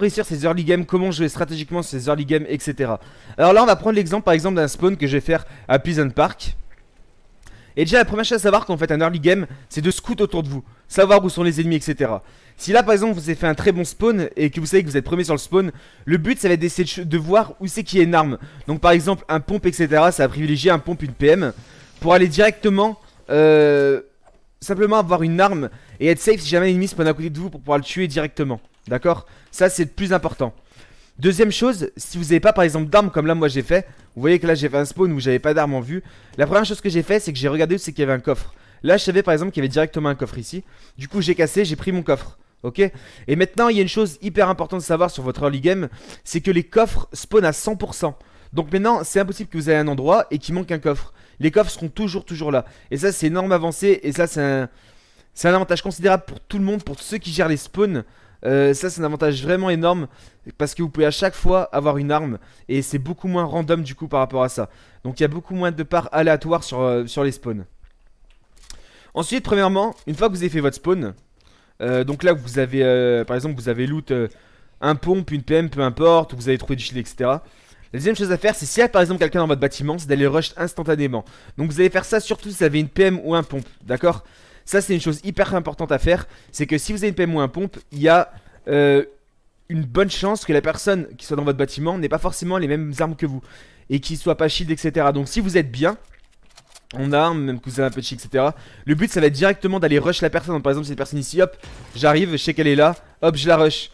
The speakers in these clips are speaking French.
réussir ces early games, comment jouer stratégiquement ces early games, etc. Alors là, on va prendre l'exemple par exemple d'un spawn que je vais faire à Pleasant Park. Et déjà, la première chose à savoir quand on fait un early game, c'est de scout autour de vous, savoir où sont les ennemis, etc. Si là, par exemple, vous avez fait un très bon spawn et que vous savez que vous êtes premier sur le spawn, le but, ça va être d'essayer de, voir où c'est qu'il y a une arme. Donc, par exemple, un pompe, etc. Ça va privilégier un pompe, une PM, pour aller directement, euh, simplement avoir une arme et être safe si jamais l'ennemi spawn à côté de vous pour pouvoir le tuer directement. D'accord? Ça, c'est le plus important. Deuxième chose, si vous n'avez pas par exemple d'armes comme là moi j'ai fait, vous voyez que là j'ai fait un spawn où j'avais pas d'armes en vue. La première chose que j'ai fait c'est que j'ai regardé où c'est qu'il y avait un coffre. Là je savais par exemple qu'il y avait directement un coffre ici. Du coup j'ai cassé, j'ai pris mon coffre. Ok? Et maintenant il y a une chose hyper importante de savoir sur votre early game, c'est que les coffres spawnent à 100%. Donc maintenant c'est impossible que vous ayez un endroit et qu'il manque un coffre. Les coffres seront toujours toujours là. Et ça c'est énorme avancée et ça c'est un... C'est un avantage considérable pour tout le monde, pour ceux qui gèrent les spawns. Euh, ça c'est un avantage vraiment énorme parce que vous pouvez à chaque fois avoir une arme et c'est beaucoup moins random du coup par rapport à ça. Donc il y a beaucoup moins de parts aléatoires sur, euh, les spawns. Ensuite, premièrement, une fois que vous avez fait votre spawn, euh, donc là vous avez par exemple vous avez loot un pompe, une PM, peu importe, vous avez trouvé du shield, etc. La deuxième chose à faire, c'est s'il y a par exemple quelqu'un dans votre bâtiment, c'est d'aller rush instantanément. Donc vous allez faire ça surtout si vous avez une PM ou un pompe, d'accord? Ça, c'est une chose hyper importante à faire. C'est que si vous avez une PM ou un pompe, il y a euh, une bonne chance que la personne qui soit dans votre bâtiment n'ait pas forcément les mêmes armes que vous. Et qu'il soit pas shield, etc. Donc si vous êtes bien, en arme, même que vous avez un peu de shield, etc. Le but, ça va être directement d'aller rush la personne. par exemple, cette personne ici, hop, j'arrive, je sais qu'elle est là, hop, je la rush.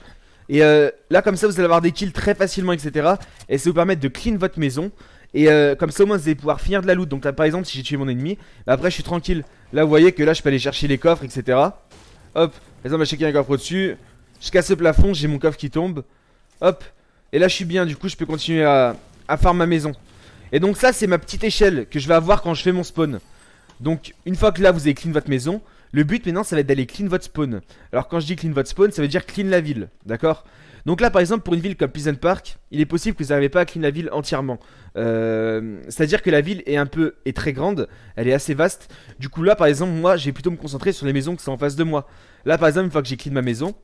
Et euh, là, comme ça, vous allez avoir des kills très facilement, etc. Et ça vous permettre de clean votre maison. Et euh, comme ça, au moins, vous allez pouvoir finir de la loot. Donc là, par exemple, si j'ai tué mon ennemi, bah, après, je suis tranquille. Là, vous voyez que là, je peux aller chercher les coffres, etc. Hop, par exemple, je un coffre au-dessus. Je casse le plafond, j'ai mon coffre qui tombe. Hop, et là, je suis bien. Du coup, je peux continuer à, à farm ma maison. Et donc, ça, c'est ma petite échelle que je vais avoir quand je fais mon spawn. Donc, une fois que là, vous avez clean votre maison, le but maintenant, ça va être d'aller clean votre spawn. Alors, quand je dis clean votre spawn, ça veut dire clean la ville. D'accord? Donc là, par exemple, pour une ville comme Pleasant Park, il est possible que vous n'arrivez pas à clean la ville entièrement. Euh, c'est-à-dire que la ville est un peu est très grande, elle est assez vaste. Du coup, là, par exemple, moi, je vais plutôt me concentrer sur les maisons qui sont en face de moi. Là, par exemple, une fois que j'ai clean ma maison,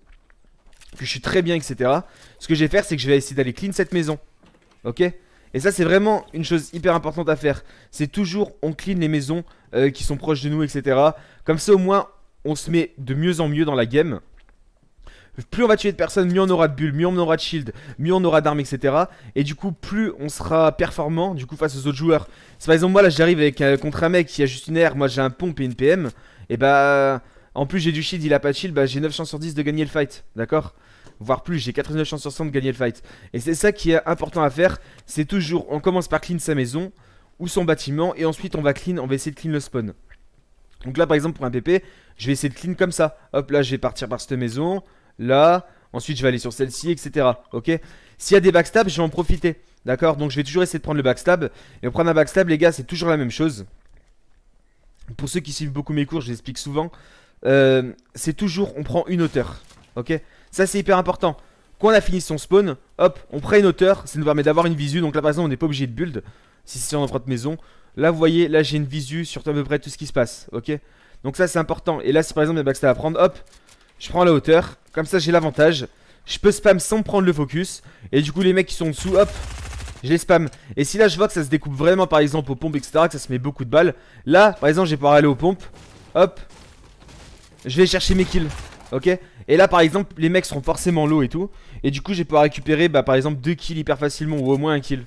que je suis très bien, etc. Ce que je vais faire, c'est que je vais essayer d'aller clean cette maison. Ok? Et ça, c'est vraiment une chose hyper importante à faire. C'est toujours, on clean les maisons euh, qui sont proches de nous, etc. Comme ça, au moins, on se met de mieux en mieux dans la game plus on va tuer de personnes, mieux on aura de bulles, mieux on aura de shield, mieux on aura d'armes, etc. Et du coup, plus on sera performant du coup face aux autres joueurs. C'est par exemple moi là j'arrive avec euh, contre un mec qui a juste une R, moi j'ai un pompe et une PM. Et bah en plus j'ai du shield, il a pas de shield, bah j'ai 9 chances sur 10 de gagner le fight, d'accord? Voire plus, j'ai 89 chances sur 100 de gagner le fight. Et c'est ça qui est important à faire, c'est toujours, on commence par clean sa maison ou son bâtiment et ensuite on va clean, on va essayer de clean le spawn. Donc là par exemple pour un PP, je vais essayer de clean comme ça. Hop là je vais partir par cette maison, là, ensuite je vais aller sur celle-ci, etc. Ok? S'il y a des backstabs, je vais en profiter. D'accord? Donc je vais toujours essayer de prendre le backstab. Et prendre un backstab, les gars, c'est toujours la même chose. Pour ceux qui suivent beaucoup mes cours, je l'explique souvent. Euh, c'est toujours, on prend une hauteur. Ok? Ça, c'est hyper important. Quand on a fini son spawn, hop, on prend une hauteur. Ça nous permet d'avoir une visu. Donc là, par exemple, on n'est pas obligé de build. Si c'est sur notre maison. Là, vous voyez, là, j'ai une visu sur à peu près tout ce qui se passe. Ok? Donc ça, c'est important. Et là, si par exemple, il y a backstab à prendre, hop, je prends la hauteur. Comme ça, j'ai l'avantage. Je peux spam sans prendre le focus. Et du coup, les mecs qui sont en dessous, hop, je les spam. Et si là, je vois que ça se découpe vraiment, par exemple, aux pompes, etc., que ça se met beaucoup de balles. Là, par exemple, je vais pouvoir aller aux pompes. Hop. Je vais chercher mes kills. Ok Et là, par exemple, les mecs seront forcément low et tout. Et du coup, je vais pouvoir récupérer, bah, par exemple, deux kills hyper facilement ou au moins un kill.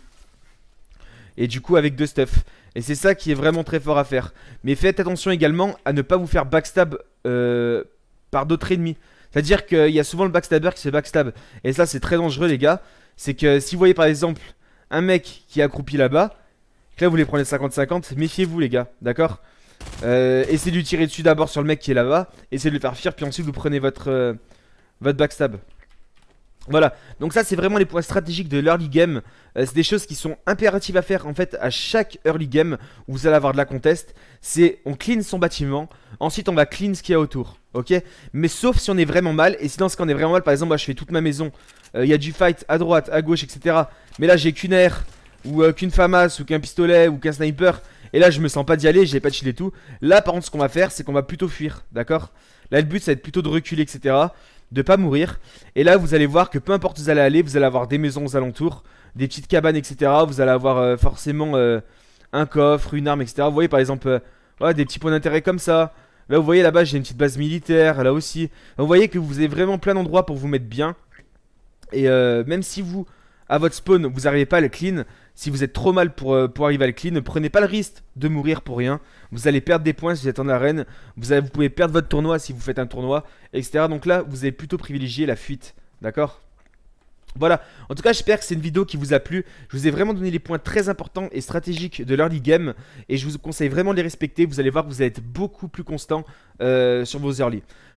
Et du coup, avec deux stuff. Et c'est ça qui est vraiment très fort à faire. Mais faites attention également à ne pas vous faire backstab euh, par d'autres ennemis. C'est-à-dire qu'il y a souvent le backstabber qui se backstab. Et ça, c'est très dangereux, les gars. C'est que si vous voyez par exemple un mec qui est accroupi là-bas, que là vous les prenez 50-50, méfiez-vous, les gars. D'accord? Euh, Essayez de lui tirer dessus d'abord sur le mec qui est là-bas. Essayez de le faire fuir, puis ensuite vous prenez votre, euh, votre backstab. Voilà, donc ça c'est vraiment les points stratégiques de l'early game. Euh, C'est des choses qui sont impératives à faire en fait à chaque early game Où vous allez avoir de la contest. C'est on clean son bâtiment. Ensuite on va clean ce qu'il y a autour Ok? Mais sauf si on est vraiment mal Et si dans ce cas on est vraiment mal par exemple moi je fais toute ma maison euh, Il y a du fight à droite, à gauche etc Mais là j'ai qu'une air Ou qu'une FAMAS ou qu'un pistolet ou qu'un sniper Et là je me sens pas d'y aller, j'ai pas de et tout Là par contre ce qu'on va faire c'est qu'on va plutôt fuir D'accord? Là le but ça va être plutôt de reculer etc de pas mourir. Et là, vous allez voir que peu importe où vous allez aller, vous allez avoir des maisons aux alentours, des petites cabanes, etc. Vous allez avoir euh, forcément euh, un coffre, une arme, etc. Vous voyez par exemple euh, des petits points d'intérêt comme ça. Là, vous voyez là-bas, j'ai une petite base militaire, là aussi. Vous voyez que vous avez vraiment plein d'endroits pour vous mettre bien. Et même si vous, à votre spawn, vous n'arrivez pas à le clean, si vous êtes trop mal pour, pour arriver à le clean, ne prenez pas le risque de mourir pour rien. Vous allez perdre des points si vous êtes en arène. Vous, vous pouvez perdre votre tournoi si vous faites un tournoi, etc. Donc là, vous avez plutôt privilégié la fuite. D'accord? Voilà, en tout cas j'espère que c'est une vidéo qui vous a plu Je vous ai vraiment donné les points très importants et stratégiques de l'early game Et je vous conseille vraiment de les respecter Vous allez voir que vous allez être beaucoup plus constant euh, sur vos early